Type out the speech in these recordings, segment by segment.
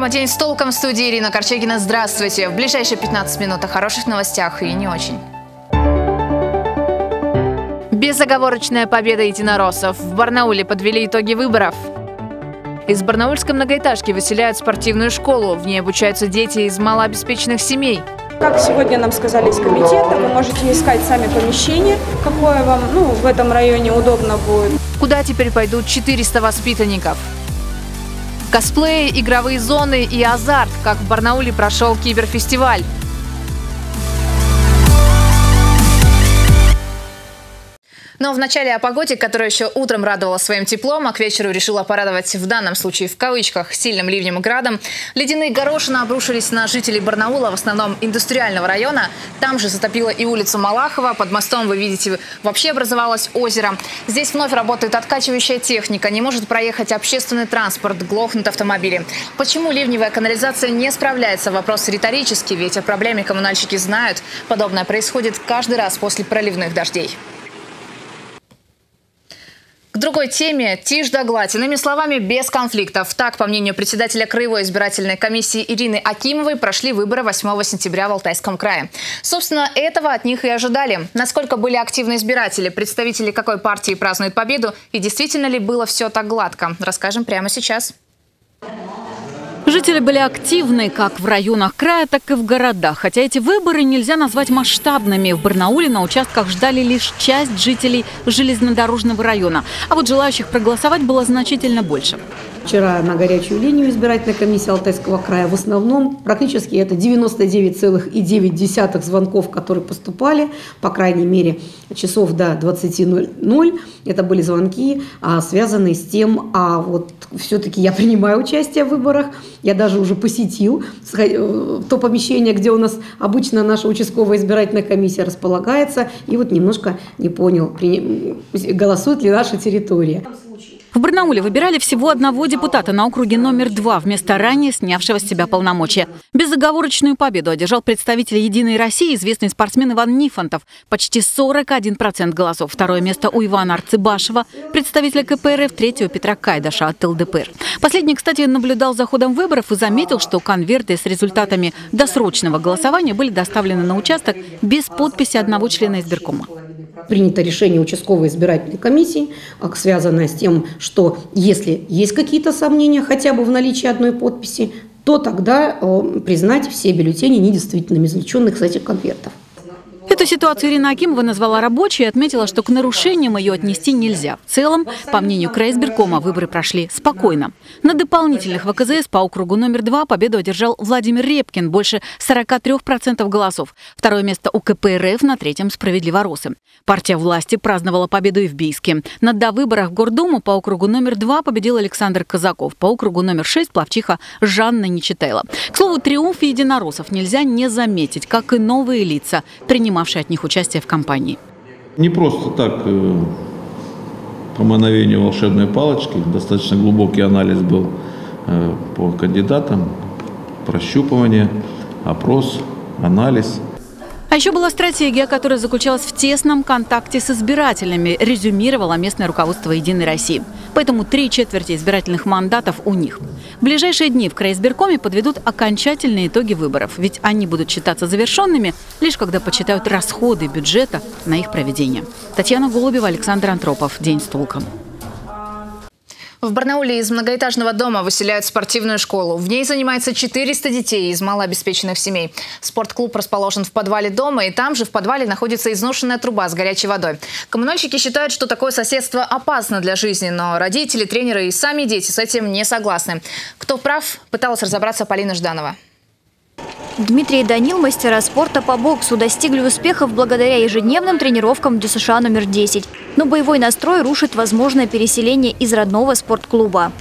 Программа «День с толком» в студии Ирина Корчагина. Здравствуйте. В ближайшие 15 минут о хороших новостях и не очень. Безоговорочная победа единороссов. В Барнауле подвели итоги выборов. Из барнаульской многоэтажки выселяют спортивную школу. В ней обучаются дети из малообеспеченных семей. Как сегодня нам сказали из комитета, вы можете искать сами помещение, какое вам ну, в этом районе удобно будет. Куда теперь пойдут 400 воспитанников? Косплеи, игровые зоны и азарт, как в Барнауле прошел киберфестиваль. Но вначале о погоде, которая еще утром радовала своим теплом, а к вечеру решила порадовать в данном случае в кавычках сильным ливнем и градом. Ледяные горошины обрушились на жителей Барнаула, в основном индустриального района. Там же затопило и улицу Малахова. Под мостом, вы видите, вообще образовалось озеро. Здесь вновь работает откачивающая техника. Не может проехать общественный транспорт, глохнут автомобили. Почему ливневая канализация не справляется? Вопрос риторический, ведь о проблеме коммунальщики знают. Подобное происходит каждый раз после проливных дождей. К другой теме – тишь да гладь. Иными словами, без конфликтов. Так, по мнению председателя Краевой избирательной комиссии Ирины Акимовой, прошли выборы 8 сентября в Алтайском крае. Собственно, этого от них и ожидали. Насколько были активны избиратели, представители какой партии празднуют победу и действительно ли было все так гладко, расскажем прямо сейчас. Жители были активны как в районах края, так и в городах. Хотя эти выборы нельзя назвать масштабными. В Барнауле на участках ждали лишь часть жителей железнодорожного района. А вот желающих проголосовать было значительно больше. Вчера на горячую линию избирательной комиссии Алтайского края в основном практически это 99,9 звонков, которые поступали, по крайней мере, часов до 20.00. Это были звонки, а, связанные с тем, а вот все-таки я принимаю участие в выборах, я даже уже посетил э, то помещение, где у нас обычно наша участковая избирательная комиссия располагается, и вот немножко не понял, голосует ли наша территория. В Барнауле выбирали всего одного депутата на округе номер два вместо ранее снявшего с себя полномочия. Безоговорочную победу одержал представитель «Единой России» известный спортсмен Иван Нифонтов. Почти 41% голосов. Второе место у Ивана Арцебашева, представителя КПРФ, третьего Петра Кайдаша от ЛДПР. Последний, кстати, наблюдал за ходом выборов и заметил, что конверты с результатами досрочного голосования были доставлены на участок без подписи одного члена избиркома. Принято решение участковой избирательной комиссии, а, связанное с тем, что если есть какие-то сомнения хотя бы в наличии одной подписи, то тогда признать все бюллетени недействительными, извлеченных с этих конвертов. Эту ситуацию Ирина Акимова назвала рабочей и отметила, что к нарушениям ее отнести нельзя. В целом, по мнению краизбиркома, выборы прошли спокойно. На дополнительных ВКЗС по округу номер два победу одержал Владимир Репкин, больше 43% голосов. Второе место у КПРФ, на третьем справедливоросы. Партия власти праздновала победу и в Бийске. На довыборах в Гордуму по округу номер два победил Александр Казаков. По округу номер шесть плавчиха Жанна Нечитайла. К слову, триумф единороссов нельзя не заметить, как и новые лица, принимая принимавшие от них участие в кампании. Не просто так э, по мановению волшебной палочки, достаточно глубокий анализ был э, по кандидатам, прощупывание, опрос, анализ – а еще была стратегия, которая заключалась в тесном контакте с избирателями, резюмировало местное руководство «Единой России». Поэтому три четверти избирательных мандатов у них. В ближайшие дни в краизбиркоме подведут окончательные итоги выборов, ведь они будут считаться завершенными лишь когда почитают расходы бюджета на их проведение. Татьяна Голубева, Александр Антропов. День с толком. В Барнауле из многоэтажного дома выселяют спортивную школу. В ней занимается 400 детей из малообеспеченных семей. Спортклуб расположен в подвале дома, и там же в подвале находится изношенная труба с горячей водой. Коммунальщики считают, что такое соседство опасно для жизни, но родители, тренеры и сами дети с этим не согласны. Кто прав, пыталась разобраться Полина Жданова. Дмитрий и Данил, мастера спорта по боксу, достигли успехов благодаря ежедневным тренировкам в ДЮСШ номер 10. Но боевой настрой рушит возможное переселение из родного спортклуба.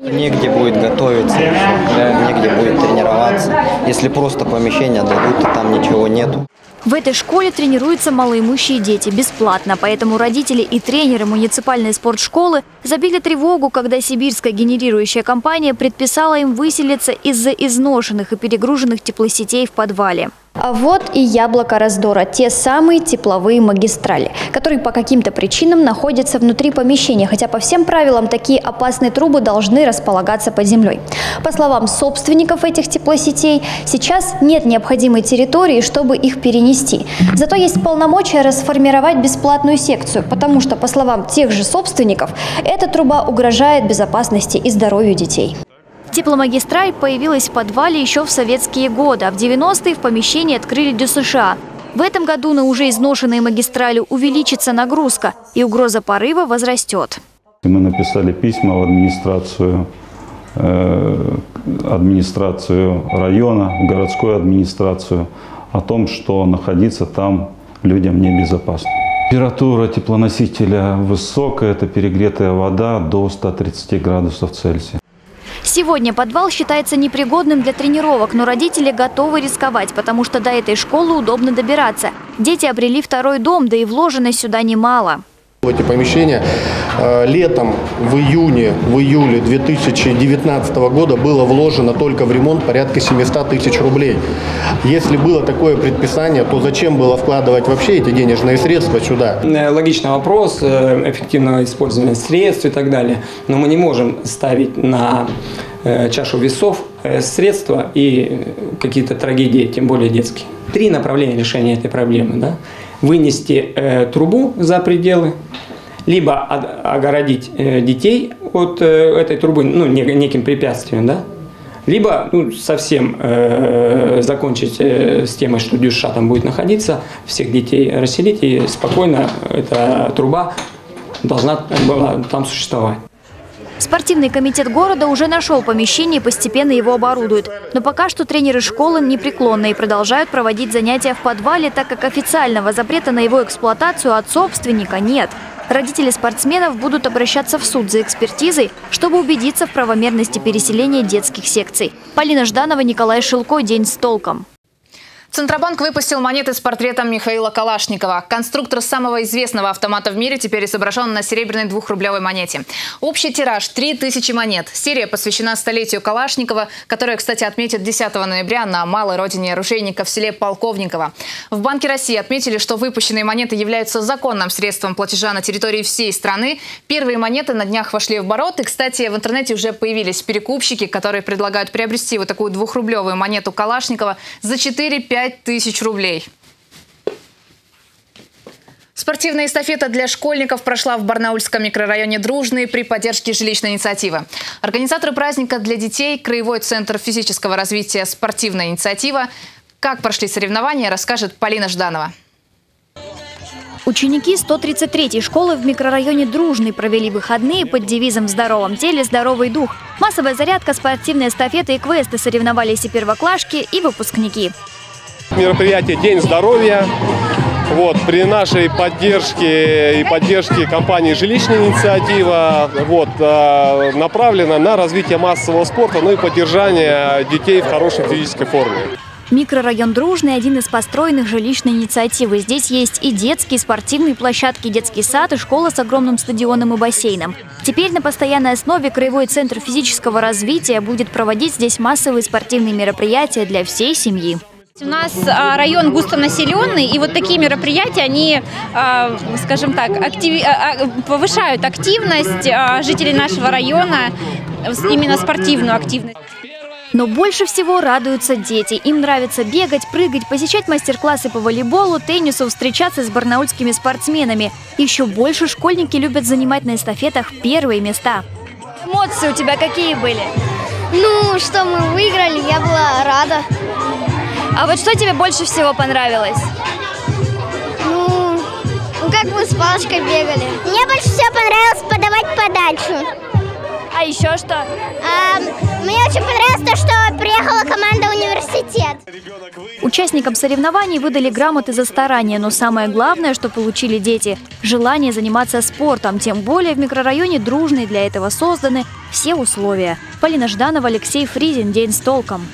Негде будет готовиться, негде будет тренироваться. Если просто помещение дадут, то там ничего нету. В этой школе тренируются малоимущие дети бесплатно, поэтому родители и тренеры муниципальной спортшколы забили тревогу, когда сибирская генерирующая компания предписала им выселиться из-за изношенных и перегруженных теплосетей в подвале. А вот и яблоко раздора, те самые тепловые магистрали, которые по каким-то причинам находятся внутри помещения, хотя по всем правилам такие опасные трубы должны располагаться под землей. По словам собственников этих теплосетей, сейчас нет необходимой территории, чтобы их перенести. Зато есть полномочия расформировать бесплатную секцию, потому что, по словам тех же собственников, эта труба угрожает безопасности и здоровью детей. Тепломагистраль появилась в подвале еще в советские годы, а в 90-е в помещении открыли ДЮСШ. В этом году на уже изношенные магистрали увеличится нагрузка, и угроза порыва возрастет. Мы написали письма в администрацию, э, администрацию района, в городскую администрацию о том, что находиться там людям небезопасно. Температура теплоносителя высокая, это перегретая вода до 130 градусов Цельсия. Сегодня подвал считается непригодным для тренировок, но родители готовы рисковать, потому что до этой школы удобно добираться. Дети обрели второй дом, да и вложено сюда немало. Эти помещения э, летом, в июне, в июле 2019 года было вложено только в ремонт порядка 700 тысяч рублей. Если было такое предписание, то зачем было вкладывать вообще эти денежные средства сюда? Э, логичный вопрос э, эффективного использования средств и так далее. Но мы не можем ставить на чашу весов средства и какие-то трагедии, тем более детские. Три направления решения этой проблемы. Да? Вынести э, трубу за пределы либо огородить э, детей от э, этой трубы ну, неким препятствием, да, либо ну, совсем э, закончить э, с темой, что дюша там будет находиться, всех детей расселить, и спокойно эта труба должна была там существовать. Спортивный комитет города уже нашел помещение и постепенно его оборудуют. Но пока что тренеры школы непреклонны и продолжают проводить занятия в подвале, так как официального запрета на его эксплуатацию от собственника нет. Родители спортсменов будут обращаться в суд за экспертизой, чтобы убедиться в правомерности переселения детских секций. Полина Жданова, Николай Шилко. День с толком. Центробанк выпустил монеты с портретом Михаила Калашникова. Конструктор самого известного автомата в мире теперь изображен на серебряной двухрублевой монете. Общий тираж – 3000 монет. Серия посвящена столетию Калашникова, которое, кстати, отметят 10 ноября на малой родине оружейника в селе Полковниково. В Банке России отметили, что выпущенные монеты являются законным средством платежа на территории всей страны. Первые монеты на днях вошли в оборот. И, кстати, в интернете уже появились перекупщики, которые предлагают приобрести вот такую двухрублевую монету Калашникова за 4-5 5 тысяч рублей. Спортивная эстафета для школьников прошла в Барнаульском микрорайоне Дружный при поддержке жилищной инициативы. Организаторы праздника для детей, Краевой центр физического развития «Спортивная инициатива». Как прошли соревнования, расскажет Полина Жданова. Ученики 133-й школы в микрорайоне Дружный провели выходные под девизом «В здоровом теле здоровый дух». Массовая зарядка, спортивная эстафета и квесты соревновались и первоклашки, и выпускники. Мероприятие «День здоровья». Вот, при нашей поддержке и поддержке компании «Жилищная инициатива» вот, э, направлена на развитие массового спорта, ну и поддержание детей в хорошей физической форме. Микрорайон Дружный – один из построенных жилищной инициативы. Здесь есть и детские, спортивные площадки, детский сад и школа с огромным стадионом и бассейном. Теперь на постоянной основе Краевой центр физического развития будет проводить здесь массовые спортивные мероприятия для всей семьи. У нас а, район густонаселенный, и вот такие мероприятия, они, а, скажем так, актив... А, повышают активность жителей нашего района, именно спортивную активность. Но больше всего радуются дети. Им нравится бегать, прыгать, посещать мастер-классы по волейболу, теннису, встречаться с барнаульскими спортсменами. Еще больше школьники любят занимать на эстафетах первые места. Эмоции у тебя какие были? Ну, что мы выиграли, я была рада. А вот что тебе больше всего понравилось? Ну, ну как мы с палочкой бегали. Мне больше всего понравилось подавать подачу. А еще что? А, мне очень понравилось то, что приехала команда университет. Участникам соревнований выдали грамоты за старание, но самое главное, что получили дети – желание заниматься спортом. Тем более в микрорайоне дружные для этого созданы все условия. Полина Жданова, Алексей Фризин. День с толком.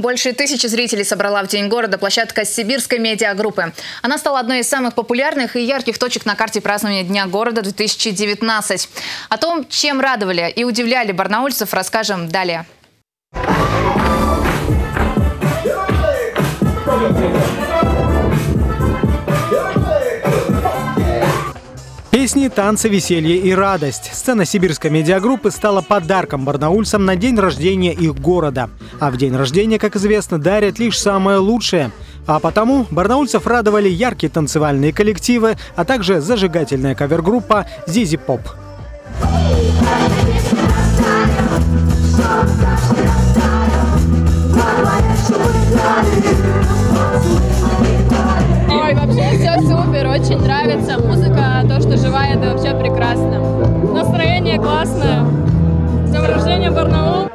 Больше тысячи зрителей собрала в День города площадка Сибирской медиагруппы. Она стала одной из самых популярных и ярких точек на карте празднования Дня города 2019. О том, чем радовали и удивляли барнаульцев, расскажем далее. Песни, танцы, веселье и радость. Сцена сибирской медиагруппы стала подарком барнаульцам на день рождения их города. А в день рождения, как известно, дарят лишь самое лучшее. А потому барнаульцев радовали яркие танцевальные коллективы, а также зажигательная кавер-группа «Зизи Поп». Ой, вообще все супер, очень нравится. Музыка, то, что живая, это вообще прекрасно. Настроение классное. С днем рождения, Барнаул!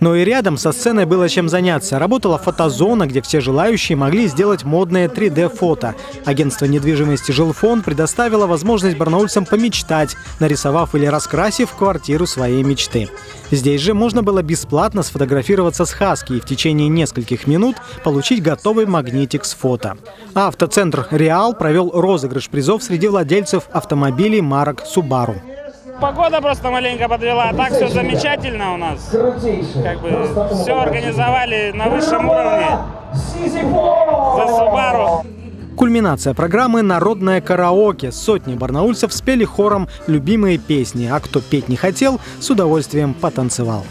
Но и рядом со сценой было чем заняться. Работала фотозона, где все желающие могли сделать модное 3D-фото. Агентство недвижимости «Жилфонд» предоставило возможность барнаульцам помечтать, нарисовав или раскрасив квартиру своей мечты. Здесь же можно было бесплатно сфотографироваться с Хаски и в течение нескольких минут получить готовый магнитик с фото. Автоцентр «Реал» провел розыгрыш призов среди владельцев автомобилей марок «Субару». Погода просто маленько подвела, а так все замечательно у нас. Как бы все организовали на высшем уровне. За Субару. Кульминация программы – народное караоке. Сотни барнаульцев спели хором любимые песни, а кто петь не хотел, с удовольствием потанцевал.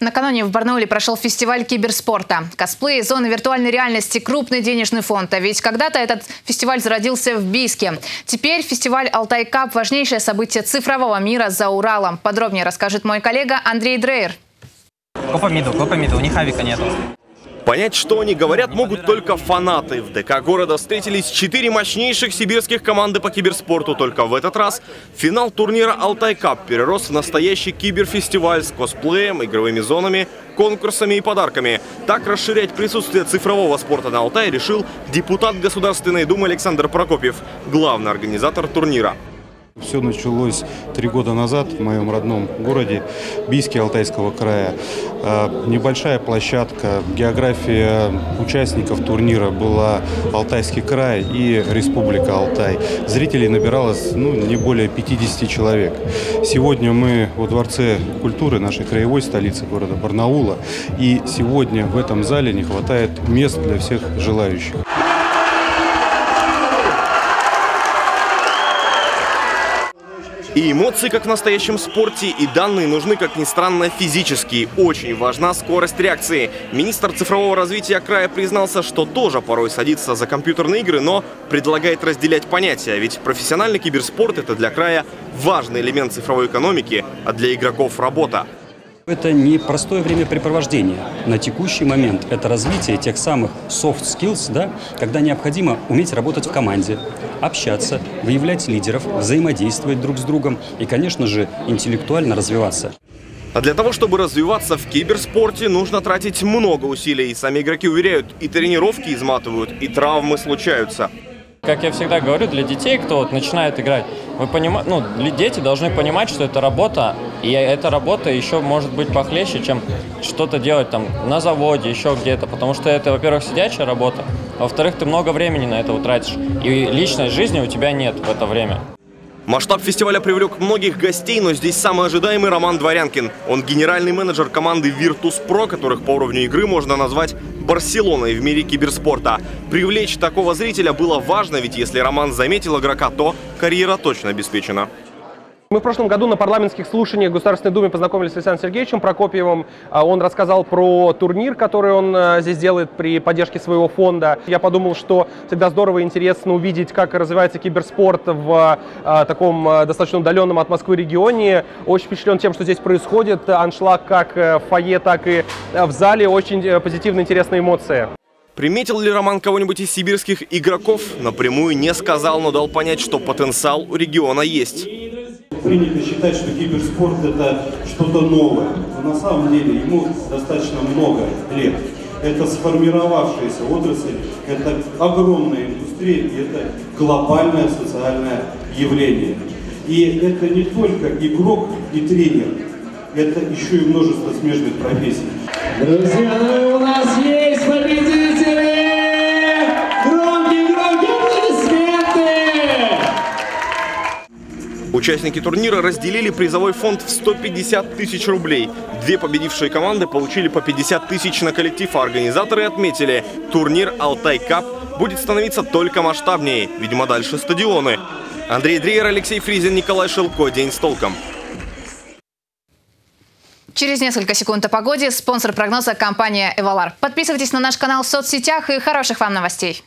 Накануне в Барнауле прошел фестиваль киберспорта. Косплей, зоны виртуальной реальности, крупный денежный фонд. А ведь когда-то этот фестиваль зародился в Бийске. Теперь фестиваль «Алтай Кап» – важнейшее событие цифрового мира за Уралом. Подробнее расскажет мой коллега Андрей Дрейер. Копа миду, копа миду, у них авика нету. Понять, что они говорят, могут только фанаты. В ДК города встретились четыре мощнейших сибирских команды по киберспорту. Только в этот раз финал турнира «Алтай Кап» перерос в настоящий киберфестиваль с косплеем, игровыми зонами, конкурсами и подарками. Так расширять присутствие цифрового спорта на Алтае решил депутат Государственной Думы Александр Прокопьев, главный организатор турнира. Все началось три года назад в моем родном городе, Бийске Алтайского края. А, небольшая площадка, география участников турнира была Алтайский край и Республика Алтай. Зрителей набиралось ну, не более 50 человек. Сегодня мы во Дворце культуры нашей краевой столицы города Барнаула. И сегодня в этом зале не хватает мест для всех желающих. И эмоции, как в настоящем спорте, и данные нужны, как ни странно, физические. Очень важна скорость реакции. Министр цифрового развития края признался, что тоже порой садится за компьютерные игры, но предлагает разделять понятия. Ведь профессиональный киберспорт – это для края важный элемент цифровой экономики, а для игроков – работа. Это не простое времяпрепровождение. На текущий момент это развитие тех самых soft skills, да, когда необходимо уметь работать в команде, общаться, выявлять лидеров, взаимодействовать друг с другом и, конечно же, интеллектуально развиваться. А для того, чтобы развиваться в киберспорте, нужно тратить много усилий. Сами игроки уверяют, и тренировки изматывают, и травмы случаются. Как я всегда говорю, для детей, кто вот начинает играть, вы поним... ну, дети должны понимать, что это работа, и эта работа еще может быть похлеще, чем что-то делать там на заводе, еще где-то, потому что это, во-первых, сидячая работа, а во-вторых, ты много времени на это утратишь, и личной жизни у тебя нет в это время. Масштаб фестиваля привлек многих гостей, но здесь самый ожидаемый Роман Дворянкин. Он генеральный менеджер команды Virtus.pro, которых по уровню игры можно назвать Барселоной в мире киберспорта. Привлечь такого зрителя было важно, ведь если Роман заметил игрока, то карьера точно обеспечена. Мы в прошлом году на парламентских слушаниях в Государственной Думе познакомились с Александром Сергеевичем Прокопьевым. А, он рассказал про турнир, который он а, здесь делает при поддержке своего фонда. Я подумал, что всегда здорово и интересно увидеть, как развивается киберспорт в а, таком достаточно удаленном от Москвы регионе. Очень впечатлен тем, что здесь происходит. Аншлаг как э, в фойе, так и э, в зале. Очень э, позитивные, интересные эмоции. Приметил ли Роман кого-нибудь из сибирских игроков? Напрямую не сказал, но дал понять, что потенциал у региона есть принято считать, что киберспорт это что-то новое. Но на самом деле ему достаточно много лет. Это сформировавшаяся отрасль, это огромная индустрия, и это глобальное социальное явление. И это не только игрок и тренер, это еще и множество смежных профессий. Друзья, ну у нас есть Участники турнира разделили призовой фонд в 150 тысяч рублей. Две победившие команды получили по 50 тысяч на коллектив, а организаторы отметили, турнир «Алтай Кап» будет становиться только масштабнее, видимо, дальше стадионы. Андрей Дриер, Алексей Фризин, Николай Шелко. День с толком. Через несколько секунд о погоде. Спонсор прогноза – компания «Эвалар». Подписывайтесь на наш канал в соцсетях и хороших вам новостей.